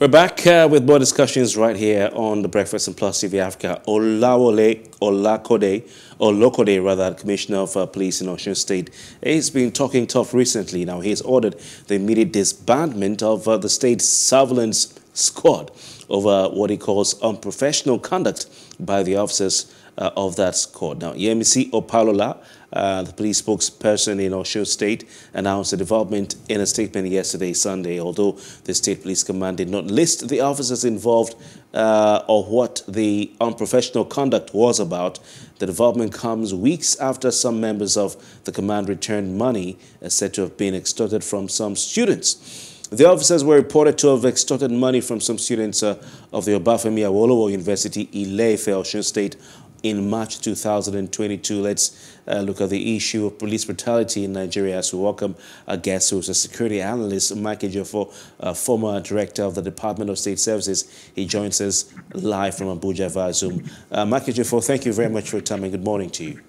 We're back uh, with more discussions right here on the Breakfast and Plus TV Africa. Olawale Olakode, or Lokode rather, Commissioner of uh, Police in Osun State, he's been talking tough recently. Now he's ordered the immediate disbandment of uh, the state surveillance squad over what he calls unprofessional conduct by the officers uh, of that squad. Now, Yemisi Opalola uh, the police spokesperson in Osun State announced the development in a statement yesterday, Sunday, although the State Police Command did not list the officers involved uh, or what the unprofessional conduct was about. The development comes weeks after some members of the command returned money uh, said to have been extorted from some students. The officers were reported to have extorted money from some students uh, of the Obafemi Awolowo University, Ile-Ife, Osun State in March 2022. Let's uh, look at the issue of police brutality in Nigeria as we welcome a guest who is a security analyst, Mike Ejiofor, uh, former director of the Department of State Services. He joins us live from Abuja via Zoom. Uh, Mike Ejiofor, thank you very much for your time and good morning to you.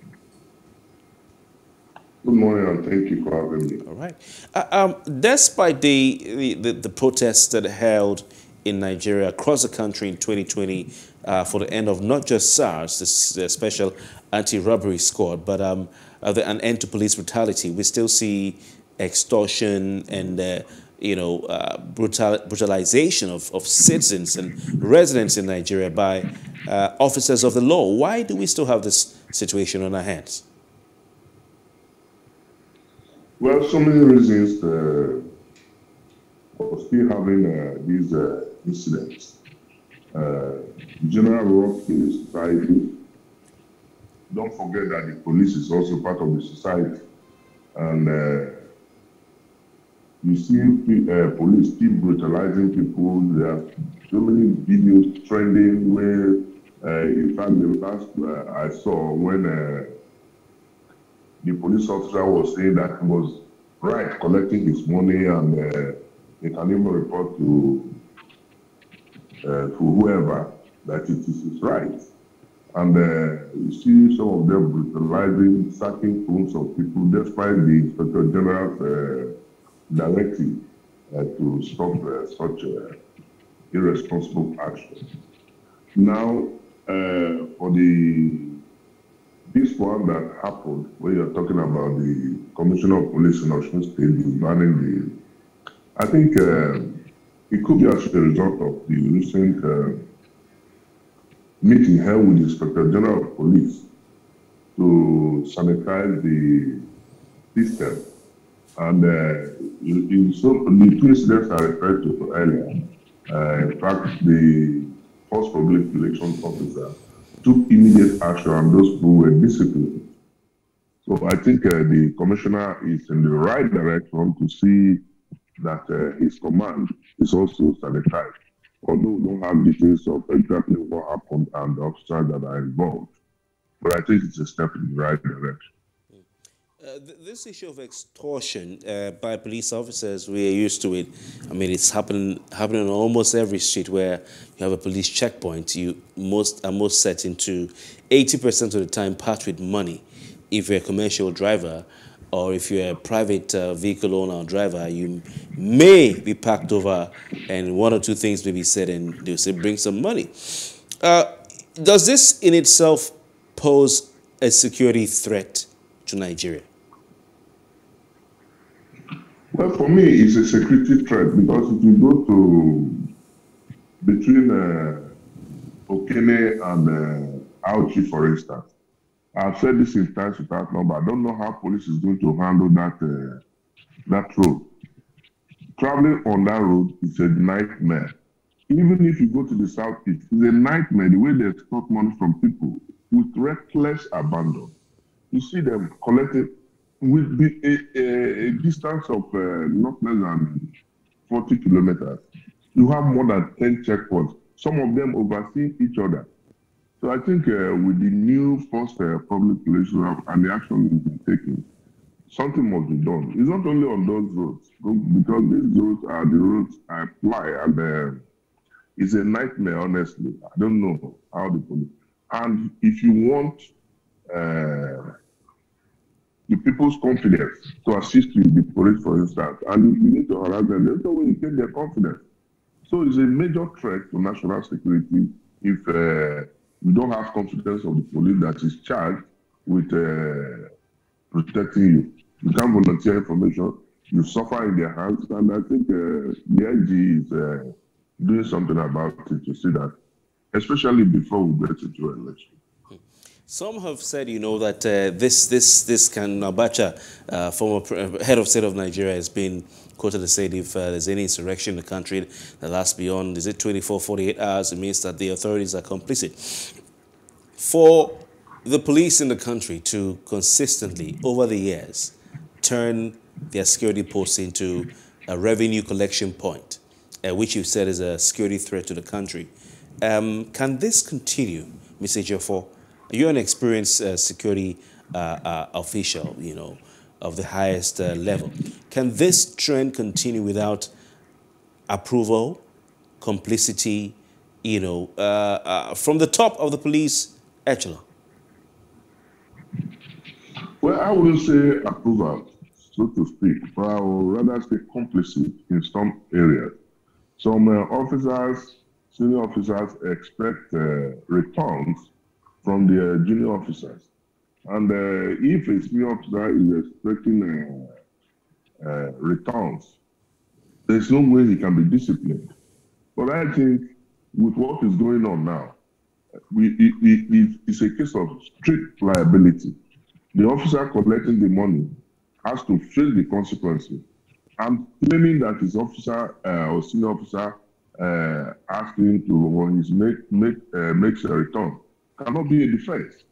Good morning and thank you for having me. All right. Uh, um, despite the, the, the protests that held in Nigeria across the country in 2020 uh, for the end of not just SARS, the, uh, special anti-robbery squad, but um, the, an end to police brutality. We still see extortion and uh, you know uh, brutal, brutalization of, of citizens and residents in Nigeria by uh, officers of the law. Why do we still have this situation on our hands? Well, so many reasons for still having these incidents. Uh, general work in the society. Don't forget that the police is also part of the society. And uh, you see uh, police keep brutalizing people. There are so many videos trending where, uh, in fact, the last uh, I saw when uh, the police officer was saying that he was right collecting his money and uh, he can even report to uh, to whoever that it is his right. And uh, you see some of them brutalizing, sacking homes of people despite the Inspector General's uh, directive uh, to stop uh, such uh, irresponsible action. Now, uh, for the this one that happened, where you're talking about the Commissioner of Police in Osun State banning the, I think it could be as a result of the recent uh, meeting held with the Inspector General of Police to sanitize the system. And uh, in, so, the two incidents I referred to earlier, uh, in fact, the Force public relations officer took immediate action and those who were disciplined. So I think uh, the commissioner is in the right direction to see that uh, his command is also sanitized. Although we don't have details of exactly what happened and the officers that are involved, but I think it's a step in the right direction. Uh, th this issue of extortion uh, by police officers, we are used to it. I mean, it's happening happening on almost every street where you have a police checkpoint. You most are most set into 80% of the time part with money. If you're a commercial driver, or if you're a private uh, vehicle owner or driver, you may be packed over and one or two things may be said and they'll say, bring some money. Uh, does this in itself pose a security threat to Nigeria? For me, it's a security threat because if you go to between uh, Okene and uh, Auchi, for instance, I've said this in times without number. I don't know how police is going to handle that uh, that road. Traveling on that road is a nightmare. Even if you go to the southeast, it's a nightmare the way they extort money from people with reckless abandon. You see them collecting with a, a, a, distance of uh, not less than 40 kilometers. You have more than 10 checkpoints, some of them overseeing each other. So I think uh, with the new Force uh, public relations and the action we've been taking, something must be done. It's not only on those roads, because these roads are the roads I fly, and uh, it's a nightmare, honestly. I don't know how the police. And if you want uh, the people's confidence to assist you, the police, for instance, and if you need to harass them, there's no way you get their confidence. So it's a major threat to national security if uh, we don't have confidence of the police that is charged with uh, protecting you. You can't volunteer information. You suffer in their hands, and I think uh, the IG is uh, doing something about it to see that, especially before we get into election. Some have said, you know, that uh, this this this can Abacha, uh, former uh, head of state of Nigeria, has been quoted to say if uh, there's any insurrection in the country that lasts beyond, is it 24, 48 hours, it means that the authorities are complicit. For the police in the country to consistently, over the years, turn their security posts into a revenue collection point, uh, which you've said is a security threat to the country. Um, can this continue, Mr. Ejiofor? You're an experienced uh, security uh, uh, official, you know, of the highest uh, level. Can this trend continue without approval, complicity, you know, uh, uh, from the top of the police echelon? Well, I wouldn't say approval, so to speak, but I would rather say complicit in some areas. Some officers, senior officers expect returns from the uh, junior officers. And uh, if a senior officer is expecting uh, returns, there's no way he can be disciplined. But I think with what is going on now, we, it, it, it's a case of strict liability. The officer collecting the money has to face the consequences. I'm claiming that his officer uh, or senior officer uh, asking him to make, make, uh, makes a return cannot be a defense.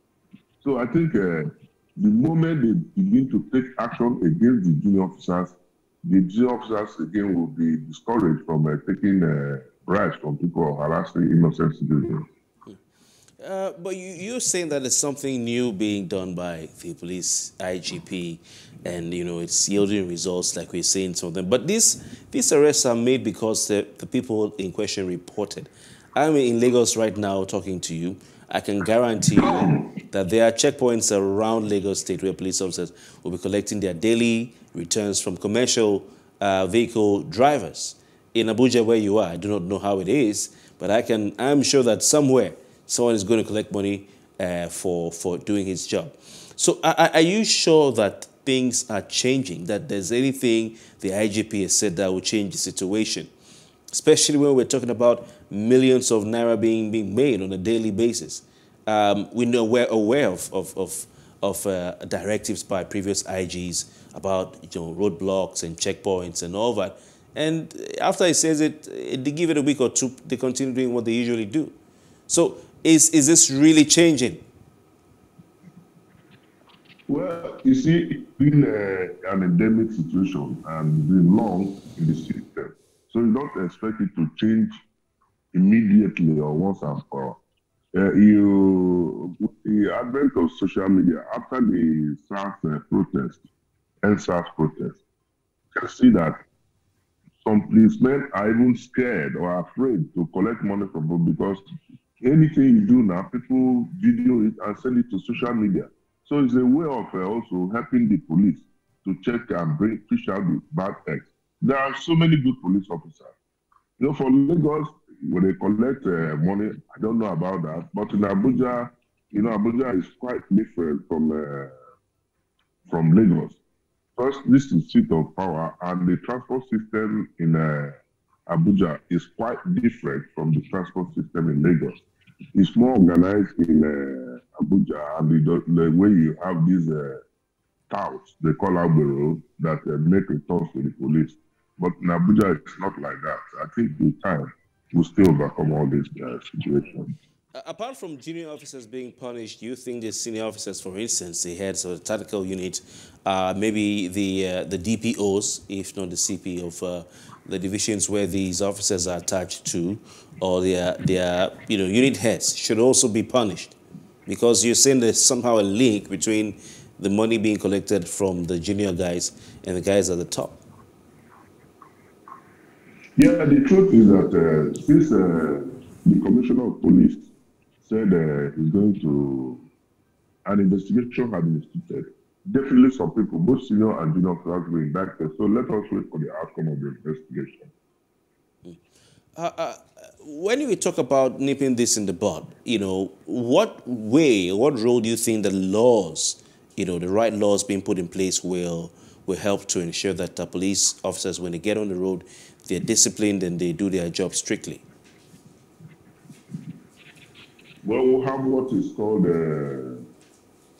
So I think uh, the moment they begin to take action against the junior officers, the junior officers again will be discouraged from uh, taking uh, bribes from people or harassing innocent citizens. Uh, but you, you're saying that it's something new being done by the police IGP, and you know it's yielding results, like we're seeing some of them. But these these arrests are made because the, the people in question reported. I'm in Lagos right now talking to you. I can guarantee you that there are checkpoints around Lagos State where police officers will be collecting their daily returns from commercial uh, vehicle drivers. In Abuja, where you are, I do not know how it is, but I can. I'm sure that somewhere someone is going to collect money uh, for for doing his job. So, are, are you sure that things are changing? That there's anything the IGP has said that will change the situation? especially when we're talking about millions of naira being, being made on a daily basis. Um, we know we're aware of, of, of, of uh, directives by previous IGs about you know, roadblocks and checkpoints and all that. And after he says it, they give it a week or two, they continue doing what they usually do. So is, is this really changing? Well, you see, it's been uh, an endemic situation and been long in the system. So you don't expect it to change immediately or once and for all. Uh, you, the advent of social media, after the SARS uh, protest, and SARS protest, you can see that some policemen are even scared or afraid to collect money from people because anything you do now, people video it and send it to social media. So it's a way of uh, also helping the police to check and bring fish out the bad eggs. There are so many good police officers. You know, for Lagos, when they collect uh, money, I don't know about that. But in Abuja, you know, Abuja is quite different from uh, from Lagos. First, this is seat of power, and the transport system in uh, Abuja is quite different from the transport system in Lagos. It's more organized in uh, Abuja, and the, the way you have these uh, touts, they call the road, that uh, make returns to the police. But in Abuja, it's not like that. I think with time, we'll still overcome all these uh, situations. Apart from junior officers being punished, do you think the senior officers, for instance, the heads of the tactical unit, uh, maybe the uh, the DPOs, if not the CP of uh, the divisions where these officers are attached to, or their their you know unit heads, should also be punished, because you're saying there's somehow a link between the money being collected from the junior guys and the guys at the top. Yeah, the truth is that uh, since uh, the commissioner of police said uh, he's going to, an investigation had been instituted, definitely some people, both senior and junior officers, were indicted. So let us wait for the outcome of the investigation. uh, uh, when we talk about nipping this in the bud, you know, what way, what role do you think the laws, you know, the right laws being put in place will will help to ensure that police officers, when they get on the road, they're disciplined and they do their job strictly? Well, we have what is called uh,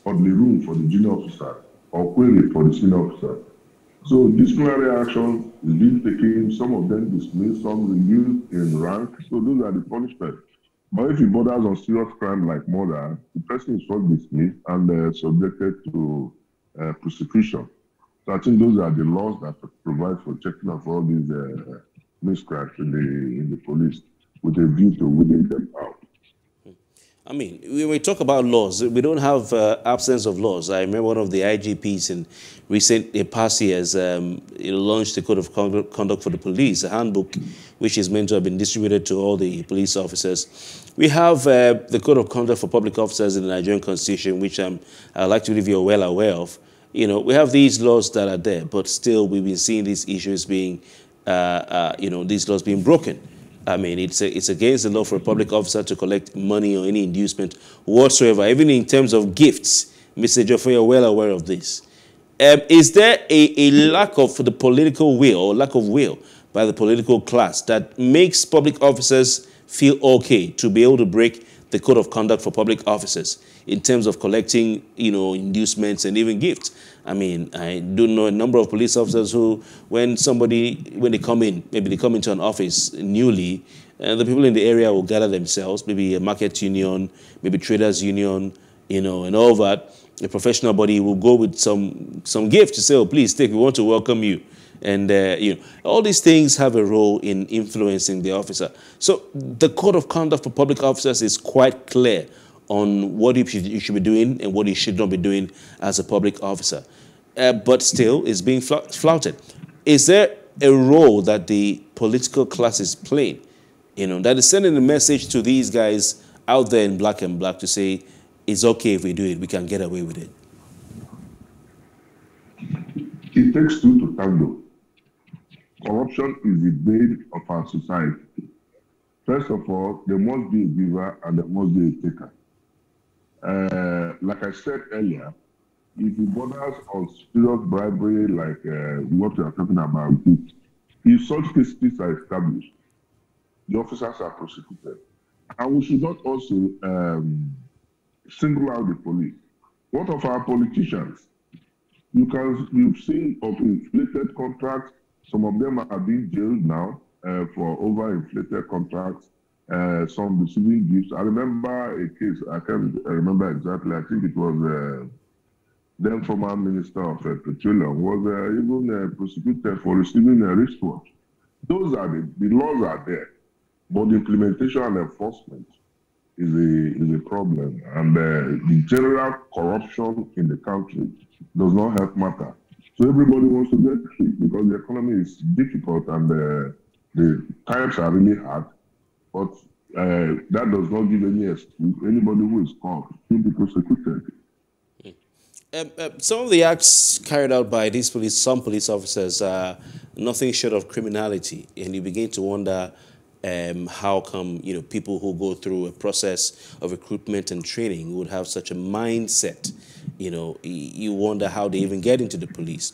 the room for the junior officer or query for the senior officer. So disciplinary action is being taken, some of them dismissed, some reduced in rank. So those are the punishments. But if it borders on serious crime like murder, the person is first dismissed and uh, subjected to uh, prosecution. So I think those are the laws that provide for checking of all these uh, miscreants in the in the police with a view to weeding them out. I mean, when we talk about laws, we don't have uh, absence of laws. I remember one of the IGPs in recent uh, past years um, launched the Code of Conduct for the Police, a handbook which is meant to have been distributed to all the police officers. We have uh, the Code of Conduct for Public Officers in the Nigerian Constitution, which um, I'd like to believe you're well aware of. You know, we have these laws that are there, but still we've been seeing these issues being, uh, uh you know, these laws being broken. I mean, it's, a, it's against the law for a public officer to collect money or any inducement whatsoever, even in terms of gifts. Mr. Ejiofor, you're well aware of this. Um, is there a, a lack of the political will or lack of will by the political class that makes public officers feel okay to be able to break the code of conduct for public officers in terms of collecting, you know, inducements and even gifts? I mean, I do know a number of police officers who, when somebody, when they come in, maybe they come into an office newly, and the people in the area will gather themselves, maybe a market union, maybe traders union, you know, and all that. A professional body will go with some some gift to say, "Oh, please take. We want to welcome you." And uh, you know, all these things have a role in influencing the officer. So the code of conduct for public officers is quite clear on what you should, be doing and what you should not be doing as a public officer. Uh, but still, it's being flouted. Is there a role that the political class is playing? You know, that is sending a message to these guys out there in black and black to say, it's okay if we do it, we can get away with it. It takes two to tango. Corruption is the bane of our society. First of all, there must be a giver and there must be a taker. Uh, like I said earlier, if it borders on serious bribery, like uh, what we are talking about, if such cases are established, the officers are prosecuted. And we should not also um, single out the police. What of our politicians? You can you've seen of inflated contracts. Some of them are being jailed now uh, for overinflated contracts uh, some receiving gifts. I remember a case, I can't remember exactly, I think it was uh, then former Minister of uh, Petroleum, was uh, even uh, prosecuted for receiving a wristwatch. Those are the, the laws are there, but the implementation and enforcement is a, is a problem. And uh, the general corruption in the country does not help matter. So everybody wants to get free because the economy is difficult and uh, the times are really hard. But uh, that does not give any excuse. Anybody who is caught will be prosecuted. Um, uh, some of the acts carried out by these police, some police officers, are nothing short of criminality, and you begin to wonder um, how come you know people who go through a process of recruitment and training would have such a mindset. You know, you wonder how they even get into the police.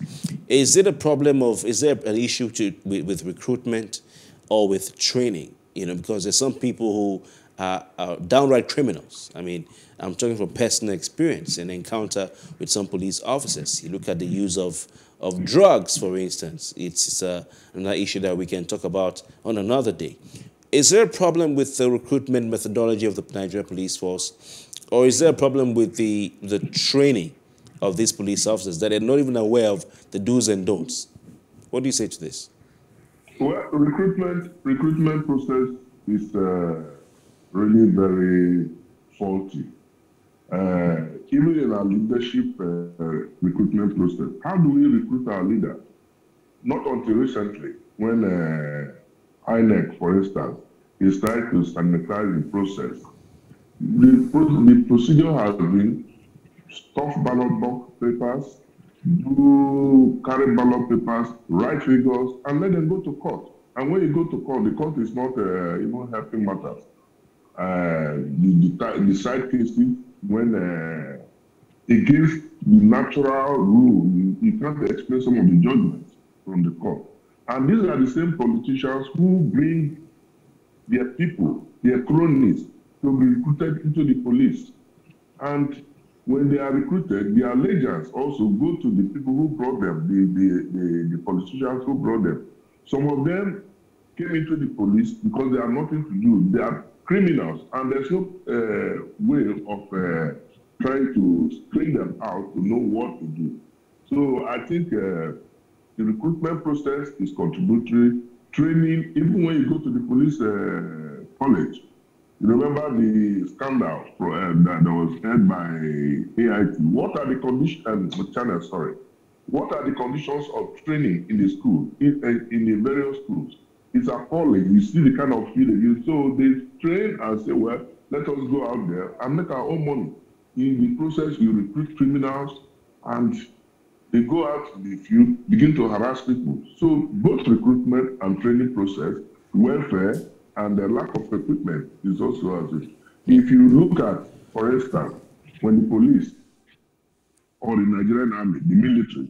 Is it a problem of? Is there an issue to with, with recruitment or with training? you know, because there's some people who are, are, downright criminals. I mean, I'm talking from personal experience and encounter with some police officers. You look at the use of, of drugs, for instance. It's uh, another issue that we can talk about on another day. Is there a problem with the recruitment methodology of the Nigerian police force? Or is there a problem with the, the training of these police officers that they're not even aware of the do's and don'ts? What do you say to this? Well, recruitment recruitment process is uh, really very faulty. Uh, even in our leadership uh, recruitment process, how do we recruit our leader? Not until recently, when uh, INEC, for instance, is trying to sanitize the process. The, the procedure has been stuff ballot box papers, do carry ballot papers, write figures, and let them go to court. And when you go to court, the court is not uh, even helping matters. Uh, the, the, the side cases, when uh, against the natural rule, you, can't explain some of the judgments from the court. And these are the same politicians who bring their people, their cronies, to be recruited into the police. And when they are recruited, their allegiance also go to the people who brought them, the, the, the, the politicians who brought them. Some of them came into the police because they have nothing to do. They are criminals, and there's no uh, way of uh, trying to screen them out to know what to do. So I think uh, the recruitment process is contributory. Training, even when you go to the police uh, college, remember the scandal uh, that was heard by AIT. What are the conditions, um, channel, sorry, what are the conditions of training in the school, in, in the various schools? It's appalling. You see the kind of feel they use. So they train and say, well, let us go out there and make our own money. In the process, you recruit criminals and they go out in the field, begin to harass people. So both recruitment and training process, welfare, and the lack of equipment is also as it. If you look at, for instance, when the police or the Nigerian army, the military,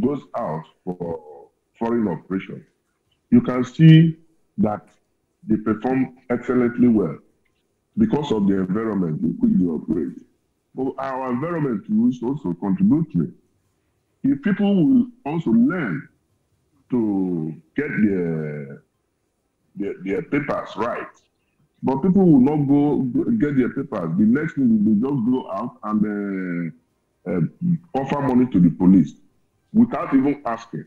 goes out for foreign operations, you can see that they perform excellently well because of the environment in which they operate. But our environment is also contributory. If people will also learn to get their their, their papers right. But people will not go get their papers. The next thing they just go out and uh, uh, offer money to the police without even asking.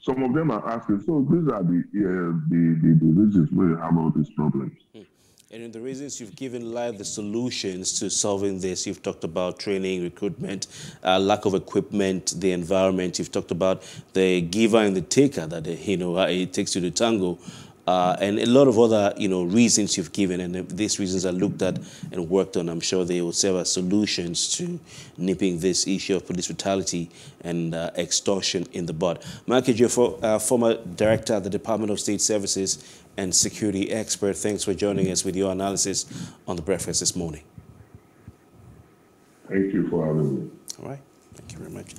Some of them are asking. So these are the uh, the, the, the reasons we have all these problems. Hmm. And in the reasons you've given live the solutions to solving this, you've talked about training, recruitment, uh, lack of equipment, the environment. You've talked about the giver and the taker that you know it takes you to tango uh, and a lot of other, you know, reasons you've given, and these reasons are looked at and worked on. I'm sure they will serve as solutions to nipping this issue of police brutality and uh, extortion in the bud. Mike Ejiofor, uh, former director at the Department of State Services and security expert, thanks for joining us with your analysis on the breakfast this morning. Thank you for having me. All right. Thank you very much.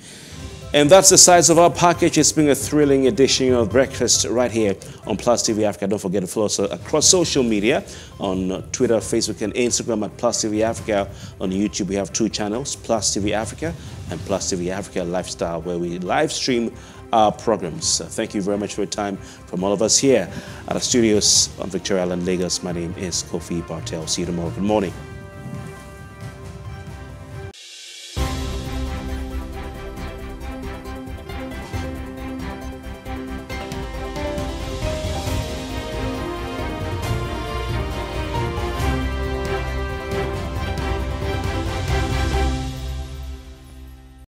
And that's the size of our package. It's been a thrilling edition of Breakfast right here on Plus TV Africa. Don't forget to follow us across social media on Twitter, Facebook, and Instagram at Plus TV Africa. On YouTube, we have two channels, Plus TV Africa and Plus TV Africa Lifestyle, where we live stream our programs. Thank you very much for your time from all of us here at our studios on Victoria Island, Lagos. My name is Kofi Bartel. See you tomorrow. Good morning.